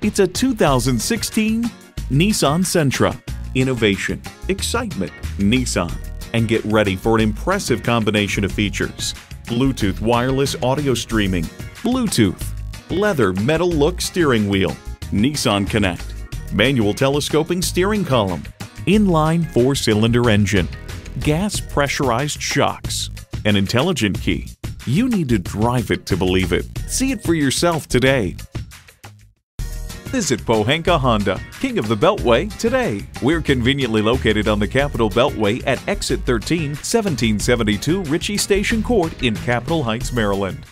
It's a 2016 Nissan Sentra. Innovation, excitement, Nissan. And get ready for an impressive combination of features. Bluetooth wireless audio streaming, Bluetooth, leather metal look steering wheel, Nissan Connect, manual telescoping steering column, inline four-cylinder engine, gas pressurized shocks, an intelligent key. You need to drive it to believe it. See it for yourself today. Visit Pohanka Honda, King of the Beltway, today. We're conveniently located on the Capitol Beltway at Exit 13, 1772 Ritchie Station Court in Capitol Heights, Maryland.